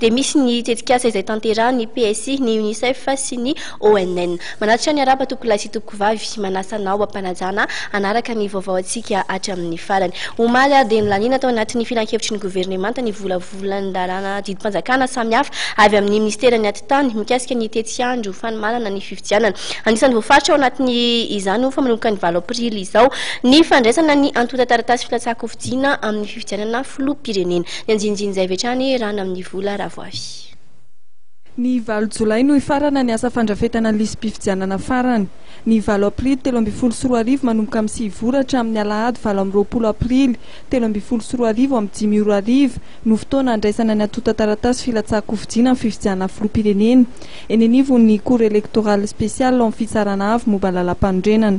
dia misy ny tetikasa izay tanterahin'ny PSI, ny Unicef sy ny ONN. Manatrika ny haraba tompolahy sy tompovavy, manasa anao hampanajana hanaraka ny vaovao antsika hatramin'ny farany. Omaly ary dia nilaniana tao anatin'ny filankevitry ny governemanta ny volavolan-dalàna didim-panjakana samihafa avy amin'ny minisiteran'ny Atitany mikasika ny tetiandro fanomanana ny fifidianana. Anisan'ny voafaritra ao anatin'izany ho fa manomboka ny valo aprily izao ny fandraisana ny antontan-taratasy filatsahan-kofidiana amin'ny fifidianana filoham-pirenena. Ny anjinjin'izay avy hatrany erana amin'ny vola raha vao avy. Ny valo jolay no hifarana ny asa fandrafetana ny lisi-pifidianana farany. Ny valo aprily telo ambin'ny folo sy roa arivo manomboka amin'ny sivy ora hatramin'ny alahady valo amby roapolo aprily telo ambin'ny folo sy roa arivo amin'ny dimy ora hariva no fotoana handraisana ny antontan-taratasy filatsahan-kofidiana amin'ny fifidianana filoham-pirenena eny anivon'ny Cour électorale spéciale ao amin'ny Fitsarana Avo momba ny Lalàmpanorenana.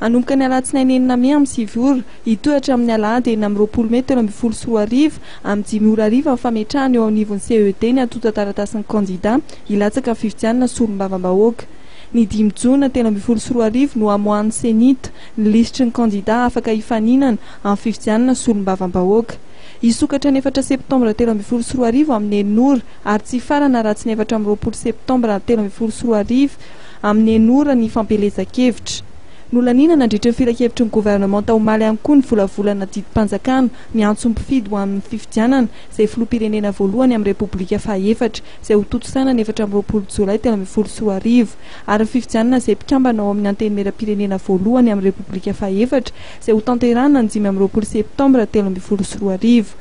Hanomboka ny alatsinainy enina mey amin'ny sivy ora, hitohy hatramin'ny alahady enina amby roapolo mey telo ambin'ny folo sy roa arivo, amin'ny dimy ora hariva ny fametrahana eo anivon'ny CED ny antontan-taratasin'ny kandidà hilatsaka amin'ny fifidianana solombavambahoaka. Ny dimy jona telo ambin'ny folo sy roa arivo no hamoahan'ny Cenit ny lisitry ny kandidà afaka hifaninana amin'ny fifidianana solombavambahoaka. Hisokatra ny efatra septambra telo ambin'ny folo sy roa arivo amin'ny enina ora ary tsy hifarana raha tsy ny efatra amby roapolo septambra telo ambin'ny folo sy roa arivo, amin'ny Enora ny fampielezan-kevitra. Nolaniana nandritry ny filankevitry ny governemanta omaly ihany koa ny volavolana didim-panjakana miantso ny mpifidy ho amin'ny fifidianana izay filoham-pirenena voalohany amin'ny Repoblika fahaefatra izay hotontosaina ny efatra amby roapolo jolay telo ambin'ny folo sy roa arivo ary ny fifidianana izay mpikambana ao amin'ny Antenimierampirenena voalohany amin'ny Repoblika fahaefatra izay hotanterahina ny dimy amby roapolo septambra telo ambin'ny folo sy roa arivo.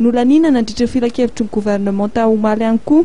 Nolaniana nandritry ny filankevitry ny governemanta omaly ihany koa